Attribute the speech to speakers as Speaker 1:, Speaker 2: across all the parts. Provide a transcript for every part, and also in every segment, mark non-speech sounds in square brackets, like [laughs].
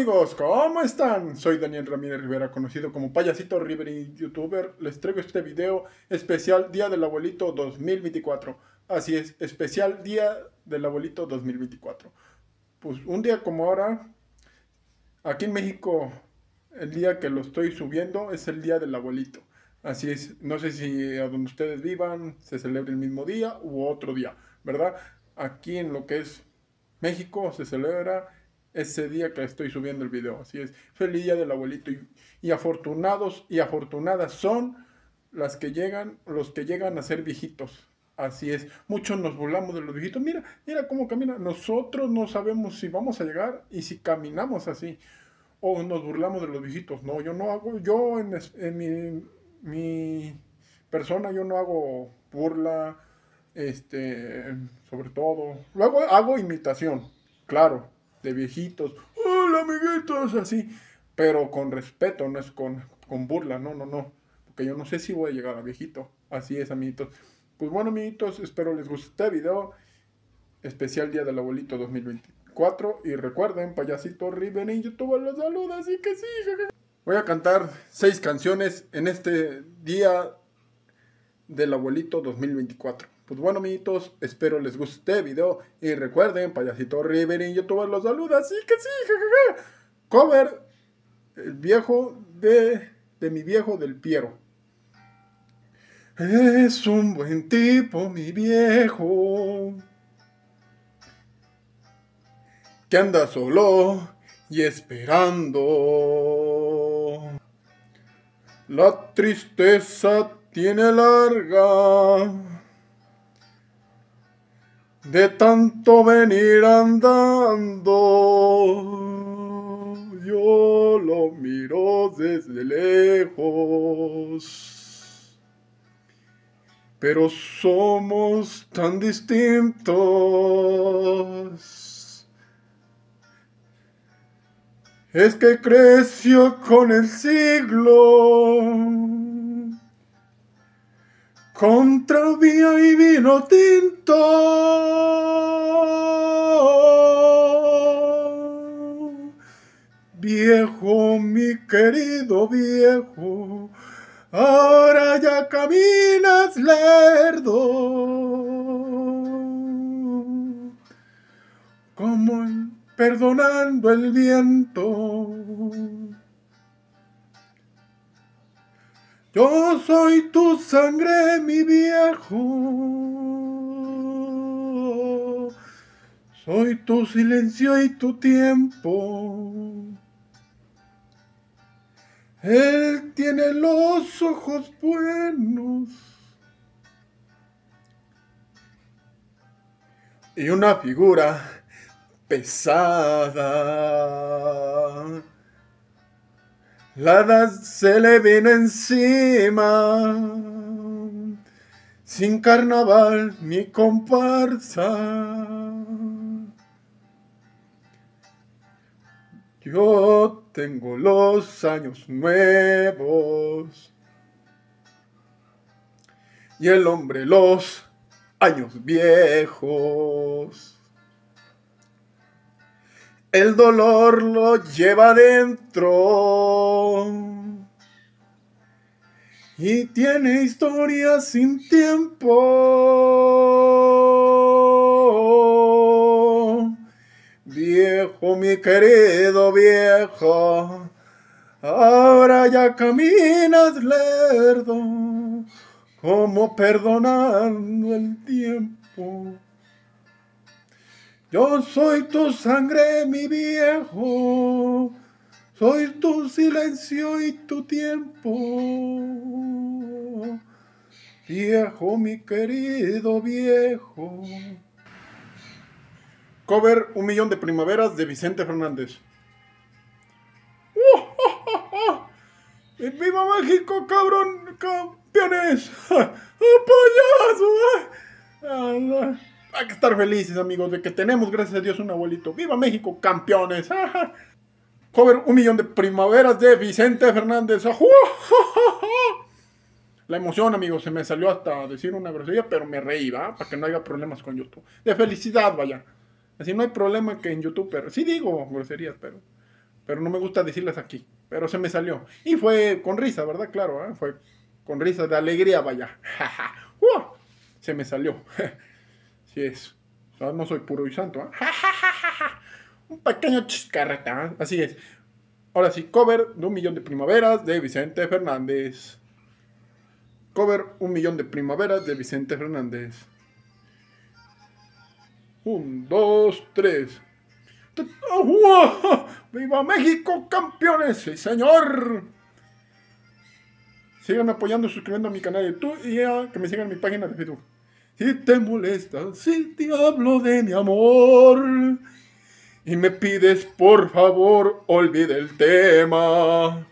Speaker 1: Amigos, ¿cómo están? Soy Daniel Ramírez Rivera, conocido como Payasito River y YouTuber. Les traigo este video especial Día del Abuelito 2024. Así es, especial Día del Abuelito 2024. Pues un día como ahora, aquí en México, el día que lo estoy subiendo es el Día del Abuelito. Así es, no sé si a donde ustedes vivan se celebra el mismo día u otro día, ¿verdad? Aquí en lo que es México se celebra ese día que estoy subiendo el video. Así es, feliz día del abuelito. Y, afortunados y afortunadas son las que llegan, los que llegan a ser viejitos. Así es, muchos nos burlamos de los viejitos. Mira, mira cómo camina. Nosotros no sabemos si vamos a llegar y si caminamos así. O nos burlamos de los viejitos. No, yo no hago, yo en, en mi, mi persona, yo no hago burla, este, sobre todo. Luego hago imitación, claro, de viejitos, hola amiguitos, así, pero con respeto, no es con, con burla, no, no, no, porque yo no sé si voy a llegar a viejito, así es amiguitos. Pues bueno amiguitos, espero les guste este video, especial Día del Abuelito 2024, y recuerden, payasito Riven en YouTube los saluda, así que sí, Voy a cantar seis canciones en este Día del Abuelito 2024. Pues bueno, amiguitos, espero les guste este video. Y recuerden, Payasito River en YouTube los saluda. Así que sí, jajaja. Cover, el viejo de, de mi viejo del Piero. Es un buen tipo, mi viejo. Que anda solo y esperando. La tristeza tiene larga de tanto venir andando. Yo lo miro desde lejos, pero somos tan distintos. Es que creció con el siglo contra vía y vino tinto. Viejo, mi querido viejo, ahora ya caminas lerdo. Como perdonando el viento. Yo soy tu sangre, mi viejo. Soy tu silencio y tu tiempo. Él tiene los ojos buenos. Y una figura pesada la edad se le vino encima, sin carnaval ni comparsa. Yo tengo los años nuevos y el hombre los años viejos. El dolor lo lleva dentro y tiene historia sin tiempo. Viejo, mi querido viejo, ahora ya caminas lerdo, como perdonando el tiempo. Yo soy tu sangre, mi viejo, soy tu silencio y tu tiempo. Viejo, mi querido viejo. Cover Un Millón de Primaveras de Vicente Fernández. [laughs] ¡Viva México, cabrón! ¡Campeones! [laughs] ¡Payaso! Hay que estar felices, amigos, de que tenemos, gracias a Dios, un abuelito. ¡Viva México, campeones! [laughs] Cover un millón de primaveras de Vicente Fernández. La emoción, amigos, se me salió hasta decir una grosería, pero me reí, ¿va? Para que no haya problemas con YouTube. De felicidad, vaya. Así no hay problema que en YouTube, pero sí digo groserías, pero pero no me gusta decirlas aquí. Pero se me salió. Y fue con risa, ¿verdad? Claro, ¿eh? fue con risa de alegría, vaya. [laughs] se me salió. [laughs] sí es. No soy puro y santo. ¿eh? Un pequeño chiscarreta. ¿eh? Así es. Ahora sí, cover de un millón de primaveras de Vicente Fernández. Cover un millón de primaveras de Vicente Fernández. Un, dos, tres. ¡Viva México, campeones! ¡Sí, señor! Sigan apoyando, suscribiendo a mi canal de YouTube y que me sigan en mi página de Facebook. Si te molesta, si te hablo de mi amor y me pides por favor olvide el tema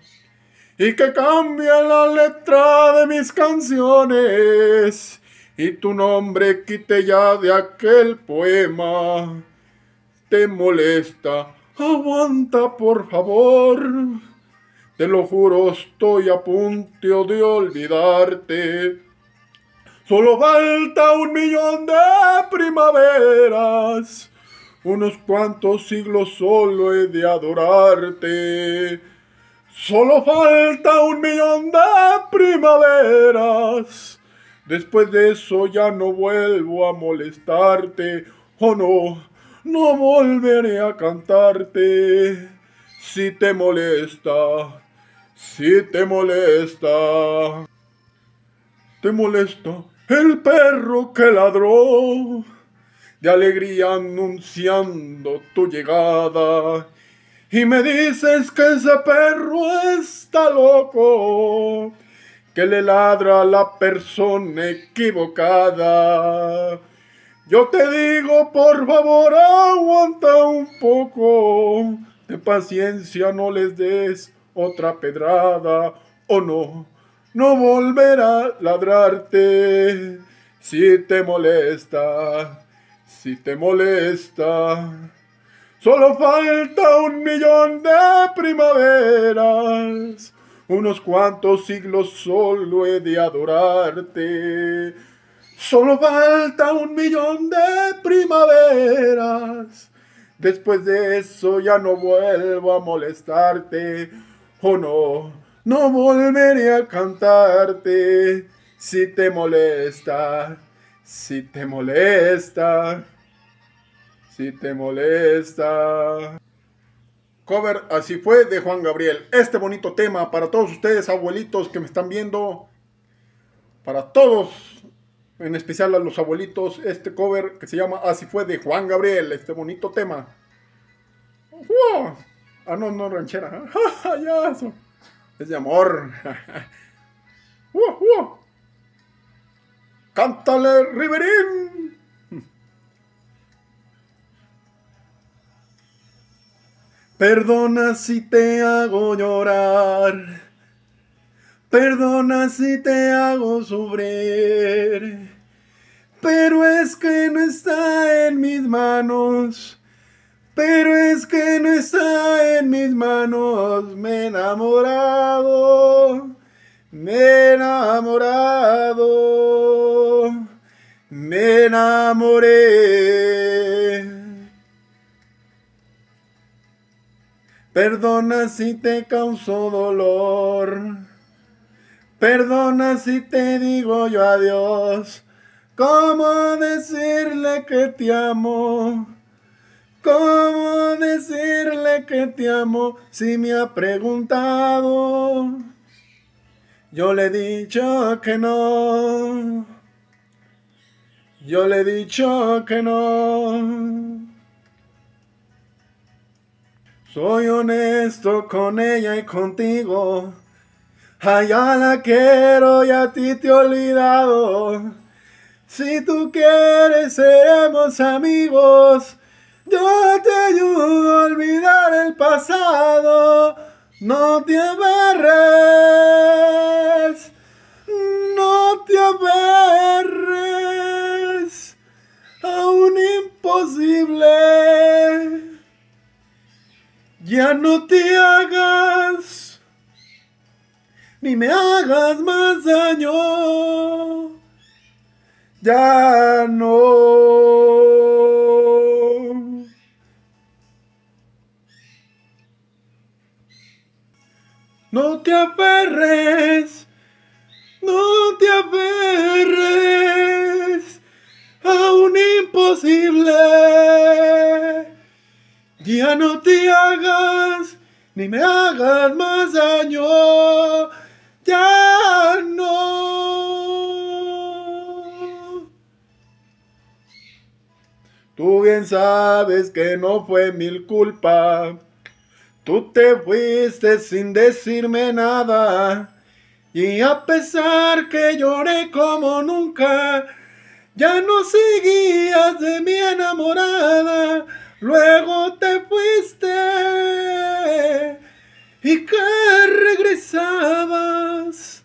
Speaker 1: y que cambie la letra de mis canciones y tu nombre quite ya de aquel poema. ¿Te molesta? Aguanta, por favor. Te lo juro, estoy a punto de olvidarte. Solo falta un millón de primaveras. Unos cuantos siglos solo he de adorarte. Solo falta un millón de primaveras Después de eso ya no vuelvo a molestarte. Oh no, no volveré a cantarte. Si te molesta, si te molesta. Te molesta el perro que ladró, de alegría anunciando tu llegada. Y me dices que ese perro está loco que le ladra a la persona equivocada. Yo te digo, por favor, aguanta un poco. De paciencia no les des otra pedrada. O no, no volverá a ladrarte. Si te molesta, si te molesta. Solo falta un millón de primaveras unos cuantos siglos solo he de adorarte. Solo falta un millón de primaveras. Después de eso ya no vuelvo a molestarte. Oh no, no volveré a cantarte. Si te molesta, si te molesta, si te molesta. Cover Así fue de Juan Gabriel. Este bonito tema para todos ustedes, abuelitos que me están viendo. Para todos, en especial a los abuelitos, este cover que se llama Así fue de Juan Gabriel. Este bonito tema. Ah, no, no, ranchera. [laughs] ya, eso. Es de amor. [laughs] Cántale, Riverín. Perdona si te hago llorar. Perdona si te hago sufrir. Pero es que no está en mis manos. Pero es que no está en mis manos. Me he enamorado. Me he enamorado. Me enamoré. Perdona si te causó dolor. Perdona si te digo yo adiós. ¿Cómo decirle que te amo? ¿Cómo decirle que te amo si me ha preguntado? Yo le he dicho que no. Yo le he dicho que no. Soy honesto con ella y contigo. Allá la quiero y a ti te he olvidado. Si tú quieres, seremos amigos. Yo te ayudo a olvidar el pasado. No te aberres. No te aberres. Aún imposible ya no te hagas, ni me hagas más daño. Ya no. No te aferres, no te aferres a un imposible. Ya no te hagas, ni me hagas más daño. Ya no. Tú bien sabes que no fue mi culpa Tú te fuiste sin decirme nada. Y a pesar que lloré como nunca, ya no seguías de mi enamorada. Luego te fuiste y que regresabas.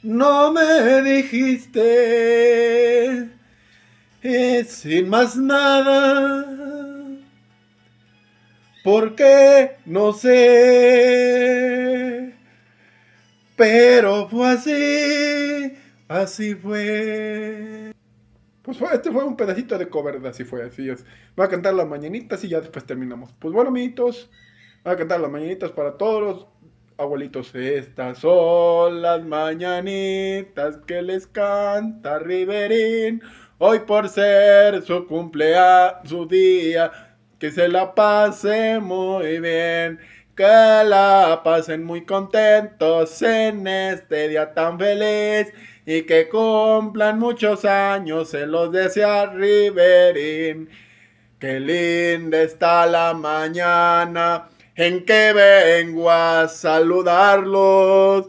Speaker 1: No me dijiste y sin más nada. ¿Por qué? No sé. Pero fue así, así fue. Pues este fue un pedacito de cover así fue, así es. Voy a cantar las mañanitas y ya después terminamos. Pues bueno, amiguitos, voy a cantar las mañanitas para todos los abuelitos. Estas son las mañanitas que les canta Riverín. Hoy por ser su cumpleaños, su día que se la pase muy bien, que la pasen muy contentos en este día tan feliz y que cumplan muchos años, se los desea Riverín. Qué linda está la mañana en que vengo a saludarlos.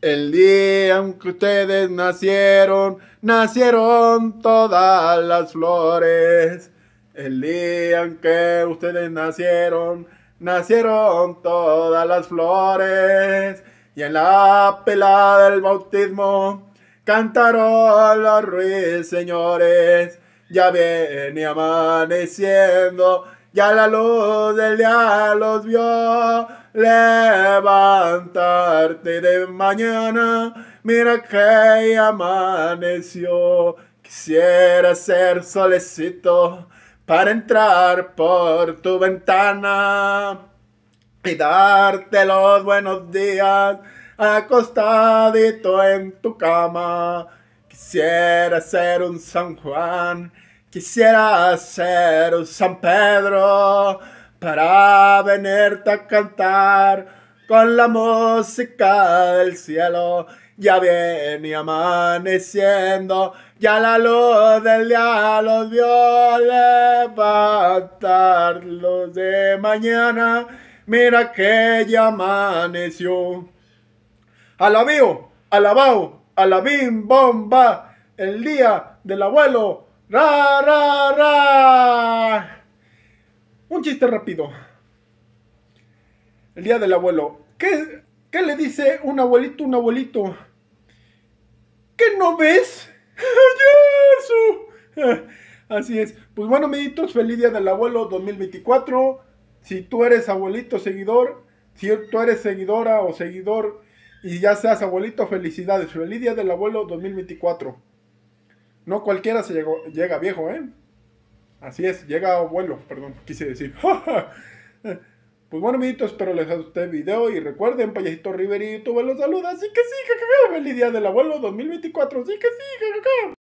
Speaker 1: El día en que ustedes nacieron, nacieron todas las flores. El día en que ustedes nacieron, nacieron todas las flores. Y en la pelada del bautismo cantaron los ruiseñores. Ya viene amaneciendo, ya la luz del día los vio. Levantarte de mañana, mira que amaneció. Quisiera ser solecito para entrar por tu ventana y darte los buenos días acostadito en tu cama. Quisiera ser un San Juan, quisiera ser un San Pedro para venirte a cantar con la música del cielo ya viene amaneciendo, ya la luz del día los vio levantar los de mañana, mira que ya amaneció. Alabío, alabao, alabim, bomba, el día del abuelo, ra, ra, ra. Un chiste rápido. El día del abuelo. ¿Qué, ¿Qué le dice un abuelito un abuelito? ¿Qué no ves? [laughs] Así es. Pues bueno, amiguitos, feliz día del abuelo 2024. Si tú eres abuelito seguidor, si tú eres seguidora o seguidor y ya seas abuelito, felicidades. Feliz día del abuelo 2024. No cualquiera se llega viejo, ¿eh? Así es, llega abuelo, perdón, quise decir. [laughs] Pues bueno, amiguitos, espero les guste el video y recuerden, Payasito River y YouTube los saluda. Así que sí, jajaja, feliz día del abuelo 2024. Sí que sí, jajaja.